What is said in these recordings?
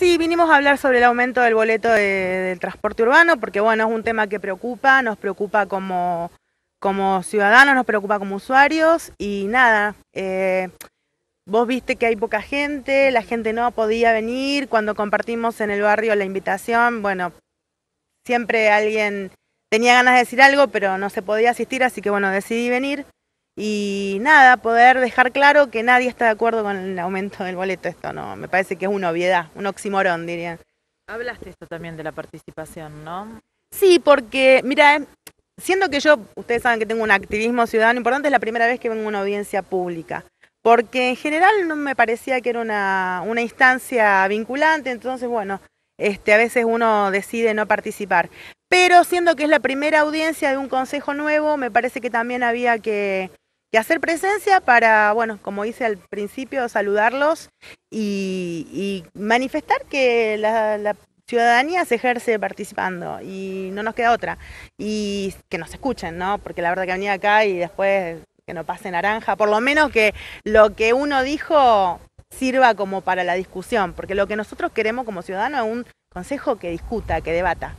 Sí, vinimos a hablar sobre el aumento del boleto del transporte urbano, porque bueno, es un tema que preocupa, nos preocupa como, como ciudadanos, nos preocupa como usuarios y nada, eh, vos viste que hay poca gente, la gente no podía venir, cuando compartimos en el barrio la invitación, bueno, siempre alguien tenía ganas de decir algo, pero no se podía asistir, así que bueno, decidí venir y nada, poder dejar claro que nadie está de acuerdo con el aumento del boleto. Esto no, me parece que es una obviedad, un oximorón, diría. Hablaste esto también de la participación, ¿no? Sí, porque, mira, siendo que yo, ustedes saben que tengo un activismo ciudadano importante, es la primera vez que vengo a una audiencia pública. Porque en general no me parecía que era una, una instancia vinculante, entonces, bueno, este, a veces uno decide no participar. Pero siendo que es la primera audiencia de un consejo nuevo, me parece que también había que, que hacer presencia para, bueno, como hice al principio, saludarlos y, manifestar que la, ciudadanía se ejerce participando y no nos queda otra. Y que nos escuchen, ¿no? Porque la verdad que venía acá y después que no pase naranja, por lo menos que lo que uno dijo sirva como para la discusión, porque lo que nosotros queremos como ciudadanos es un consejo que discuta, que debata.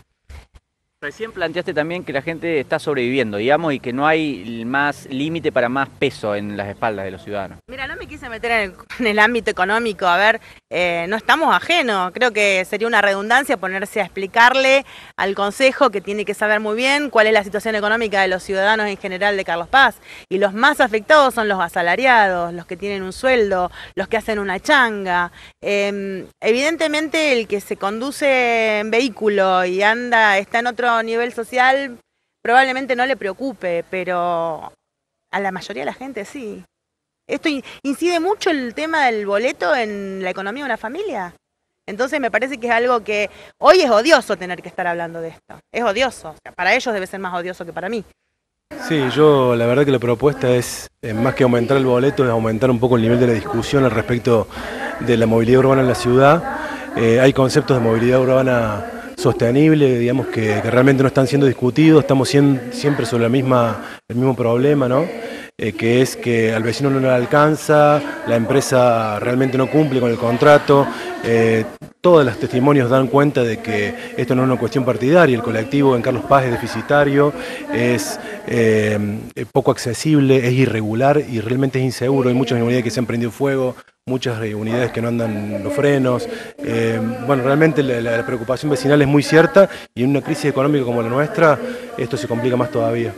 Recién planteaste también que la gente está sobreviviendo, digamos, y que no hay más límite para más peso en las espaldas de los ciudadanos. Me quise meter en el, ámbito económico, a ver, eh, no estamos ajenos, creo que sería una redundancia ponerse a explicarle al Consejo que tiene que saber muy bien cuál es la situación económica de los ciudadanos en general de Carlos Paz, y los más afectados son los asalariados, los que tienen un sueldo, los que hacen una changa. Em, evidentemente el que se conduce en vehículo y anda, está en otro nivel social probablemente no le preocupe, pero a la mayoría de la gente sí. ¿Esto incide mucho el tema del boleto en la economía de una familia? Entonces me parece que es algo que hoy es odioso tener que estar hablando de esto. Es odioso. para ellos debe ser más odioso que para mí. Sí, yo la verdad que la propuesta es, eh, más que aumentar el boleto, es aumentar un poco el nivel de la discusión al respecto de la movilidad urbana en la ciudad. Eh, hay conceptos de movilidad urbana sostenible, digamos, que, realmente no están siendo discutidos, estamos siempre sobre la misma, el mismo problema, ¿no? Eh, que es que al vecino no le alcanza, la empresa realmente no cumple con el contrato, eh, todos los testimonios dan cuenta de que esto no es una cuestión partidaria, el colectivo en Carlos Paz es deficitario, es eh, poco accesible, es irregular y realmente es inseguro, hay muchas unidades que se han prendido fuego, muchas unidades que no andan los frenos, bueno, realmente la, la preocupación vecinal es muy cierta y en una crisis económica como la nuestra esto se complica más todavía.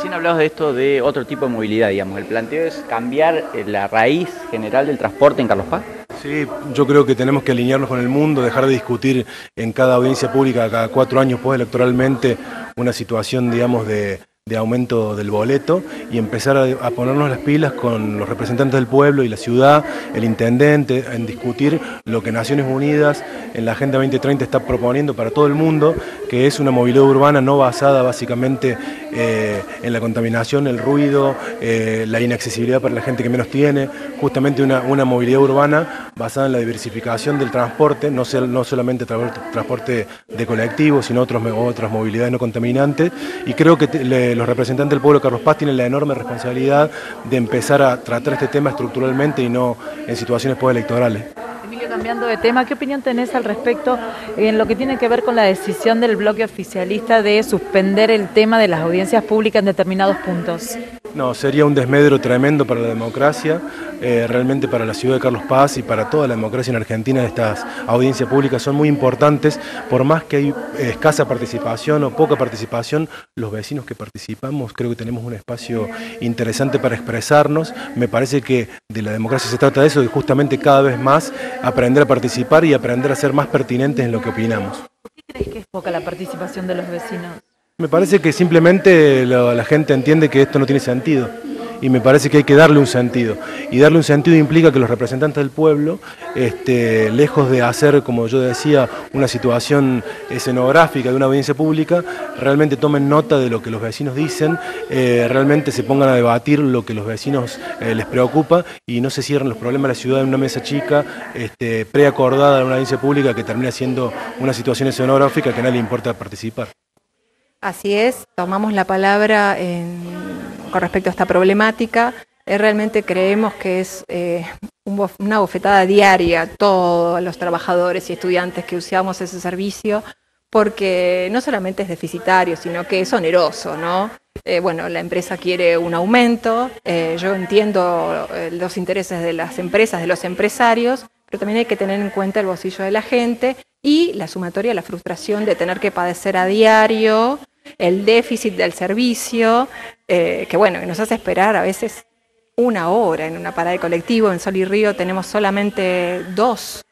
Recién hablabas de esto de otro tipo de movilidad, digamos. ¿El planteo es cambiar eh, la raíz general del transporte en Carlos Paz? Sí, yo creo que tenemos que alinearnos con el mundo, dejar de discutir en cada audiencia pública, cada cuatro años electoralmente, una situación, digamos, de, de aumento del boleto y empezar a, ponernos las pilas con los representantes del pueblo y la ciudad, el intendente, en discutir lo que Naciones Unidas en la Agenda 2030 está proponiendo para todo el mundo, que es una movilidad urbana no basada básicamente eh, en la contaminación, el ruido, eh, la inaccesibilidad para la gente que menos tiene, justamente una, movilidad urbana basada en la diversificación del transporte, no, no solamente transporte de colectivos, sino otros, otras movilidades no contaminantes, y creo que los representantes del pueblo Carlos Paz tienen la enorme responsabilidad de empezar a tratar este tema estructuralmente y no en situaciones postelectorales. Emilio, cambiando de tema, ¿qué opinión tenés al respecto en lo que tiene que ver con la decisión del bloque oficialista de suspender el tema de las audiencias públicas en determinados puntos? No, sería un desmedro tremendo para la democracia, eh, realmente para la ciudad de Carlos Paz y para toda la democracia en Argentina. Estas audiencias públicas son muy importantes, por más que hay escasa participación o poca participación, los vecinos que participamos creo que tenemos un espacio interesante para expresarnos. Me parece que de la democracia se trata de eso, de justamente cada vez más aprender a participar y aprender a ser más pertinentes en lo que opinamos. ¿Por qué crees que es poca la participación de los vecinos? Me parece que simplemente la gente entiende que esto no tiene sentido y me parece que hay que darle un sentido. Y darle un sentido implica que los representantes del pueblo, este, lejos de hacer, como yo decía, una situación escenográfica de una audiencia pública, realmente tomen nota de lo que los vecinos dicen, eh, realmente se pongan a debatir lo que los vecinos eh, les preocupa y no se cierren los problemas de la ciudad en una mesa chica, este, preacordada en una audiencia pública que termina siendo una situación escenográfica que a nadie importa participar. Así es, tomamos la palabra con respecto a esta problemática. Eh, realmente creemos que es eh, una bofetada diaria todos los trabajadores y estudiantes que usamos ese servicio, porque no solamente es deficitario, sino que es oneroso, ¿no? Eh, bueno, la empresa quiere un aumento, yo entiendo los intereses de las empresas, de los empresarios, pero también hay que tener en cuenta el bolsillo de la gente y la sumatoria, la frustración de tener que padecer a diario el déficit del servicio, que bueno, que nos hace esperar a veces una hora en una parada de colectivo. En Sol y Río tenemos solamente dos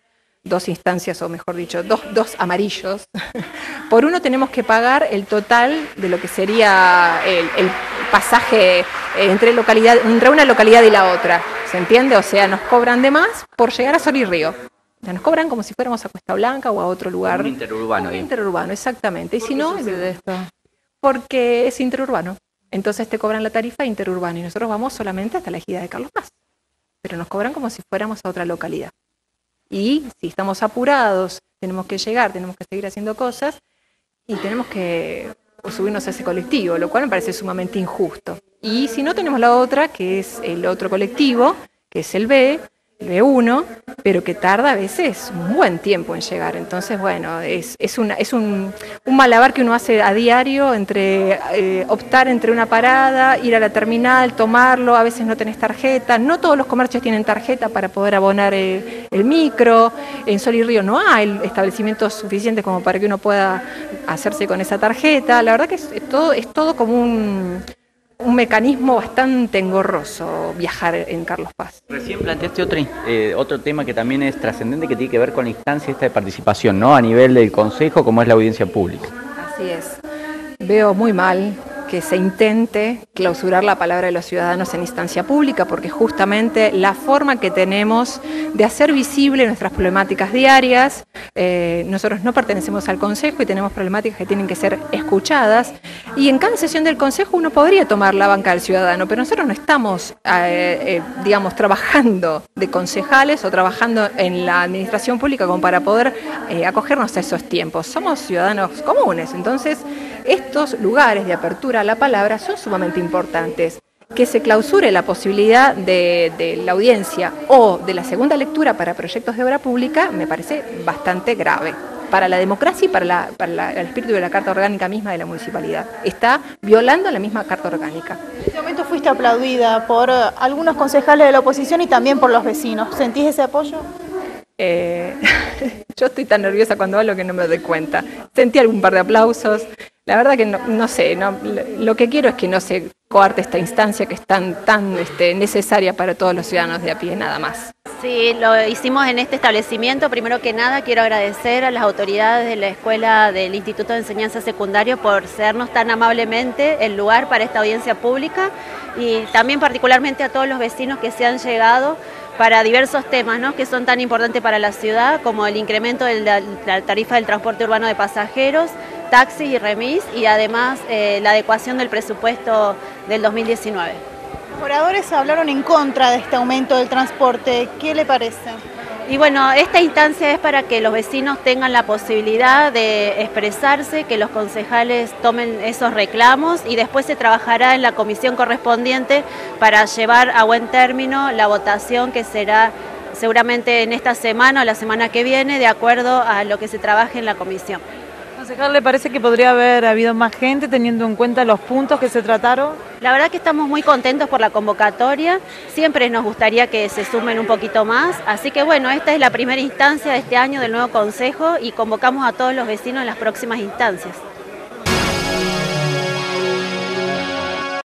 dos instancias, o mejor dicho, dos, dos amarillos. Por uno tenemos que pagar el total de lo que sería el, pasaje entre, localidad, entre una localidad y la otra. ¿Se entiende? O sea, nos cobran de más por llegar a Sol y Río. O nos cobran como si fuéramos a Cuesta Blanca o a otro lugar. Un interurbano. interurbano, exactamente. Y si no, de esto? Porque es interurbano. Entonces te cobran la tarifa interurbana y nosotros vamos solamente hasta la ejida de Carlos Paz. Pero nos cobran como si fuéramos a otra localidad. Y si estamos apurados, tenemos que llegar, tenemos que seguir haciendo cosas y tenemos que subirnos a ese colectivo, lo cual me parece sumamente injusto. Y si no, tenemos la otra, que es el otro colectivo, que es el B, de uno, pero que tarda a veces un buen tiempo en llegar. Entonces, bueno, es, es, una, es un, malabar que uno hace a diario entre eh, optar entre una parada, ir a la terminal, tomarlo, a veces no tenés tarjeta, no todos los comercios tienen tarjeta para poder abonar el, el micro, en Sol y Río no hay establecimientos suficientes como para que uno pueda hacerse con esa tarjeta, la verdad que es, todo, es todo como un un mecanismo bastante engorroso viajar en Carlos Paz. Recién planteaste otro, eh, otro tema que también es trascendente que tiene que ver con la instancia esta de participación, ¿no? A nivel del Consejo, como es la audiencia pública. Así es. Veo muy mal que se intente clausurar la palabra de los ciudadanos en instancia pública, porque justamente la forma que tenemos de hacer visible nuestras problemáticas diarias, eh, nosotros no pertenecemos al Consejo y tenemos problemáticas que tienen que ser escuchadas, y en cada sesión del Consejo uno podría tomar la banca del ciudadano, pero nosotros no estamos, eh, eh, digamos, trabajando de concejales o trabajando en la administración pública como para poder acogernos a esos tiempos. Somos ciudadanos comunes, entonces estos lugares de apertura a la palabra son sumamente importantes. Que se clausure la posibilidad de, la audiencia o de la segunda lectura para proyectos de obra pública me parece bastante grave para la democracia y para, el espíritu de la Carta Orgánica misma de la municipalidad. Está violando la misma Carta Orgánica. En este momento fuiste aplaudida por algunos concejales de la oposición y también por los vecinos. ¿Sentís ese apoyo? Eh, yo estoy tan nerviosa cuando hablo que no me doy cuenta. Sentí algún par de aplausos. La verdad que no, sé, lo que quiero es que no se coarte esta instancia que es tan, tan este, necesaria para todos los ciudadanos de a pie, nada más. Sí, lo hicimos en este establecimiento. Primero que nada, quiero agradecer a las autoridades de la Escuela del Instituto de Enseñanza Secundaria por sernos tan amablemente el lugar para esta audiencia pública y también particularmente a todos los vecinos que se han llegado para diversos temas ¿no? que son tan importantes para la ciudad, como el incremento de la, tarifa del transporte urbano de pasajeros, taxis y remis, y además eh, la adecuación del presupuesto del 2019. Los oradores hablaron en contra de este aumento del transporte. ¿Qué le parece? Y bueno, esta instancia es para que los vecinos tengan la posibilidad de expresarse, que los concejales tomen esos reclamos y después se trabajará en la comisión correspondiente para llevar a buen término la votación que será seguramente en esta semana o la semana que viene, de acuerdo a lo que se trabaje en la comisión. Concejal, ¿le parece que podría haber habido más gente teniendo en cuenta los puntos que se trataron? La verdad que estamos muy contentos por la convocatoria, siempre nos gustaría que se sumen un poquito más, así que bueno, esta es la primera instancia de este año del nuevo Consejo y convocamos a todos los vecinos en las próximas instancias.